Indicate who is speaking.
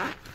Speaker 1: Ah.